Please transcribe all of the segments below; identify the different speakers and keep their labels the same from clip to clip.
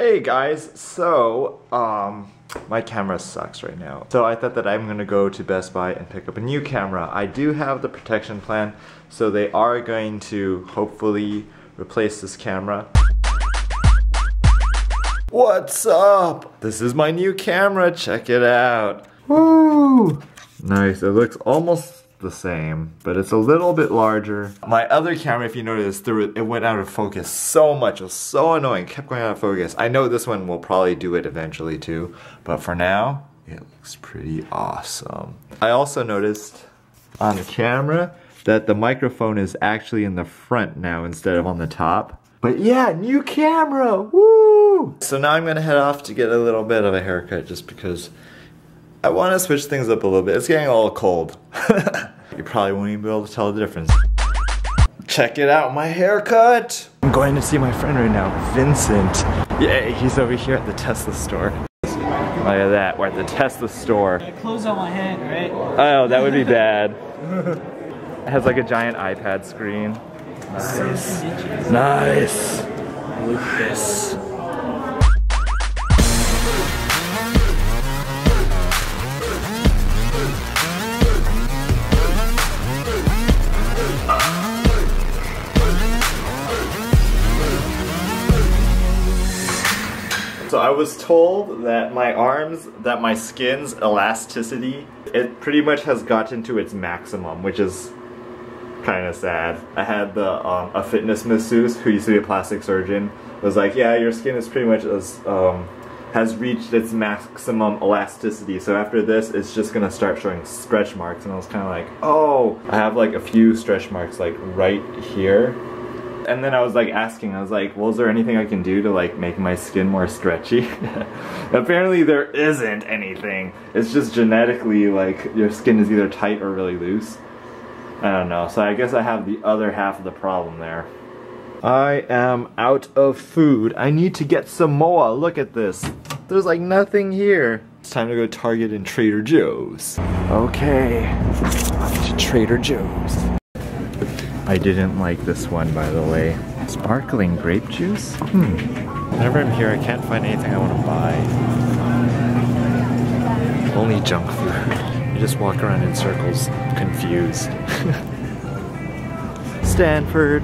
Speaker 1: Hey guys, so, um, my camera sucks right now. So I thought that I'm gonna go to Best Buy and pick up a new camera. I do have the protection plan, so they are going to hopefully replace this camera. What's up? This is my new camera, check it out. Woo! Nice, it looks almost the same, but it's a little bit larger. My other camera, if you notice, threw it it went out of focus so much. It was so annoying, kept going out of focus. I know this one will probably do it eventually too, but for now, it looks pretty awesome. I also noticed on the camera that the microphone is actually in the front now instead of on the top. But yeah, new camera, woo! So now I'm gonna head off to get a little bit of a haircut just because I want to switch things up a little bit. It's getting a little cold. you probably won't even be able to tell the difference. Check it out, my haircut! I'm going to see my friend right now, Vincent. Yay, he's over here at the Tesla store. Oh, Look at that, we're at the Tesla store.
Speaker 2: clothes on my head, right?
Speaker 1: Oh, that would be bad. it has like a giant iPad screen. Nice. Nice. Nice. I was told that my arms, that my skin's elasticity, it pretty much has gotten to its maximum, which is kind of sad. I had the um, a fitness masseuse who used to be a plastic surgeon was like, yeah, your skin is pretty much as um, has reached its maximum elasticity. So after this, it's just gonna start showing stretch marks. And I was kind of like, oh, I have like a few stretch marks like right here and then I was like asking, I was like, well, is there anything I can do to like make my skin more stretchy? Apparently there isn't anything. It's just genetically like your skin is either tight or really loose. I don't know, so I guess I have the other half of the problem there. I am out of food. I need to get some more. Look at this. There's like nothing here. It's time to go Target and Trader Joe's. Okay, off to Trader Joe's. I didn't like this one, by the way. Sparkling grape juice? Hmm. Whenever I'm here, I can't find anything I want to buy. Only junk food. You just walk around in circles, confused. Stanford.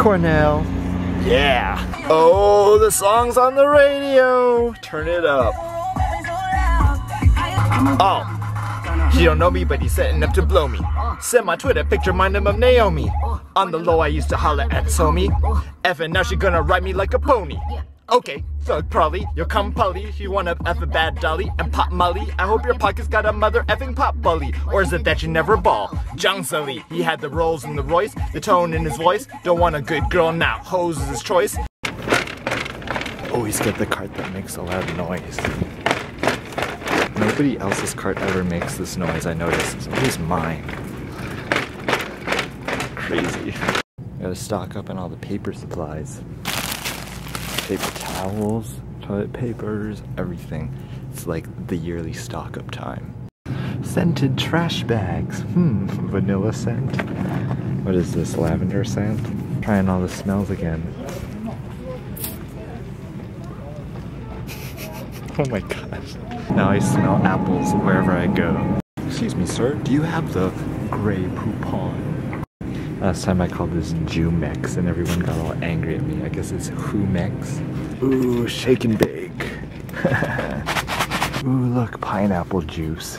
Speaker 1: Cornell. Yeah. Oh, the song's on the radio. Turn it up. Oh. He don't know me, but he's setting up to blow me. Send my Twitter picture, mind him of Naomi. On the low, I used to holler at Somi. Effing, now she gonna ride me like a pony. Okay, thug probably, you're come pully. You wanna F a bad dolly and pop molly. I hope your pocket's got a mother effing pop bully. Or is it that you never ball? Jung Sully, he had the rolls in the Royce, the tone in his voice. Don't want a good girl now, hose is his choice. Always get the cart that makes a loud noise. Nobody else's cart ever makes this noise, I notice. It's always mine. Crazy. Gotta stock up on all the paper supplies. Paper towels, toilet papers, everything. It's like the yearly stock up time. Scented trash bags. Hmm, vanilla scent. What is this, lavender scent? Trying all the smells again. oh my gosh. Now I smell apples wherever I go. Excuse me, sir, do you have the Grey Poupon? Last time I called this Jumex and everyone got all angry at me. I guess it's Humex. Ooh, shake and bake. Ooh, look, pineapple juice.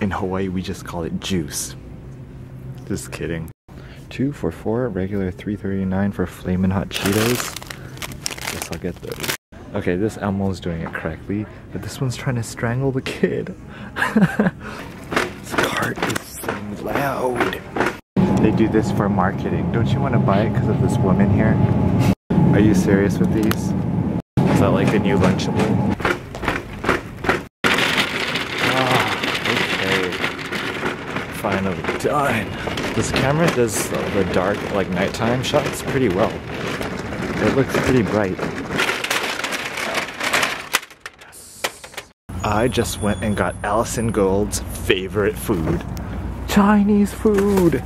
Speaker 1: In Hawaii, we just call it juice. Just kidding. Two for four, regular 339 for Flamin' Hot Cheetos. Guess I'll get those. Okay, this Elmo's doing it correctly, but this one's trying to strangle the kid. this cart is so loud. Do this for marketing. Don't you want to buy it because of this woman here? Are you serious with these? Is that like the new Lunchable? Oh, okay. Finally done. This camera does the dark, like nighttime shots pretty well. It looks pretty bright. I just went and got Allison Gold's favorite food. Chinese food.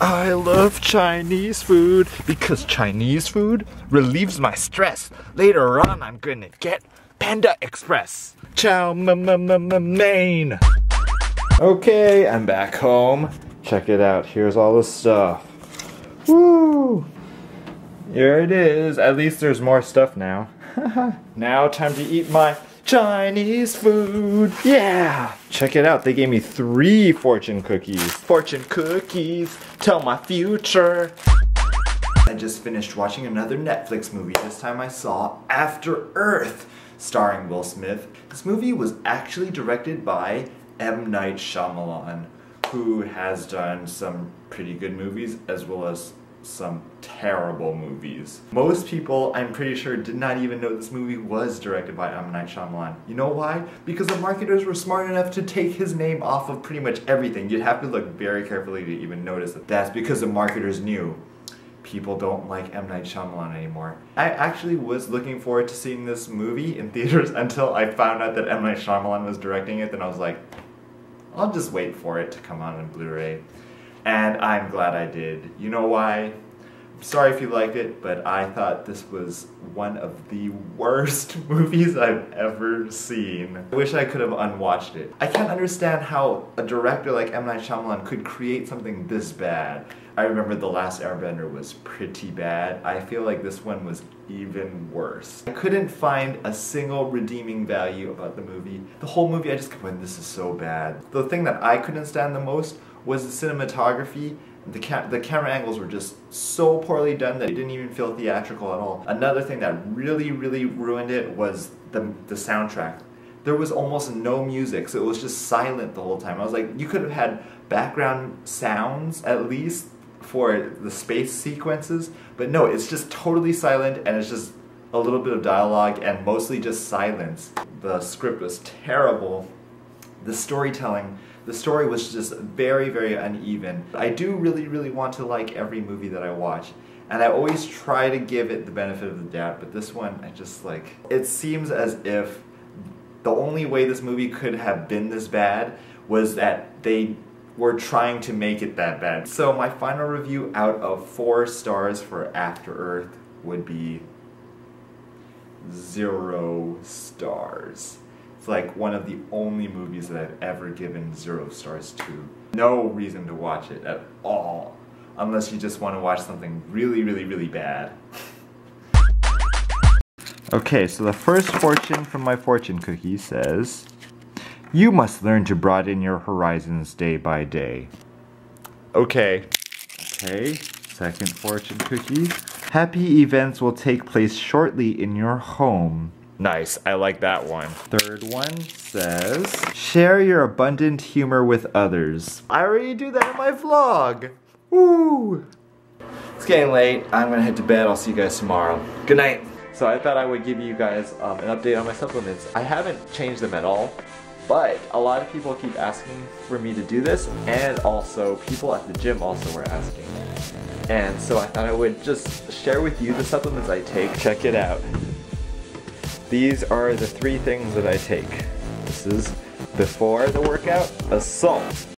Speaker 1: I love Chinese food because Chinese food relieves my stress. Later on, I'm gonna get Panda Express. Chow mein. Okay, I'm back home. Check it out. Here's all the stuff. Woo! Here it is. At least there's more stuff now. now time to eat my Chinese food. Yeah! Check it out. They gave me three fortune cookies. Fortune cookies tell my future. I just finished watching another Netflix movie. This time I saw After Earth, starring Will Smith. This movie was actually directed by M. Night Shyamalan, who has done some pretty good movies as well as some terrible movies. Most people, I'm pretty sure, did not even know this movie was directed by M. Night Shyamalan. You know why? Because the marketers were smart enough to take his name off of pretty much everything. You'd have to look very carefully to even notice that. That's because the marketers knew people don't like M. Night Shyamalan anymore. I actually was looking forward to seeing this movie in theaters until I found out that M. Night Shyamalan was directing it, then I was like, I'll just wait for it to come out on Blu-ray. And I'm glad I did. You know why? sorry if you liked it, but I thought this was one of the worst movies I've ever seen. I wish I could have unwatched it. I can't understand how a director like M. Night Shyamalan could create something this bad. I remember The Last Airbender was pretty bad. I feel like this one was even worse. I couldn't find a single redeeming value about the movie. The whole movie I just going, this is so bad. The thing that I couldn't stand the most was the cinematography the, ca the camera angles were just so poorly done that it didn't even feel theatrical at all. Another thing that really, really ruined it was the, the soundtrack. There was almost no music, so it was just silent the whole time. I was like, you could have had background sounds at least for the space sequences, but no, it's just totally silent and it's just a little bit of dialogue and mostly just silence. The script was terrible. The storytelling the story was just very, very uneven. I do really, really want to like every movie that I watch. And I always try to give it the benefit of the doubt, but this one, I just like, it seems as if the only way this movie could have been this bad was that they were trying to make it that bad. So my final review out of four stars for After Earth would be zero stars. It's like one of the only movies that I've ever given zero stars to. No reason to watch it at all, unless you just want to watch something really, really, really bad. Okay, so the first fortune from my fortune cookie says, You must learn to broaden your horizons day by day. Okay. Okay, second fortune cookie. Happy events will take place shortly in your home. Nice, I like that one. Third one says, share your abundant humor with others. I already do that in my vlog. Woo! It's getting late. I'm gonna head to bed. I'll see you guys tomorrow. Good night. So I thought I would give you guys um, an update on my supplements. I haven't changed them at all, but a lot of people keep asking for me to do this, and also people at the gym also were asking. And so I thought I would just share with you the supplements I take. Check it out. These are the three things that I take. This is before the workout, assault.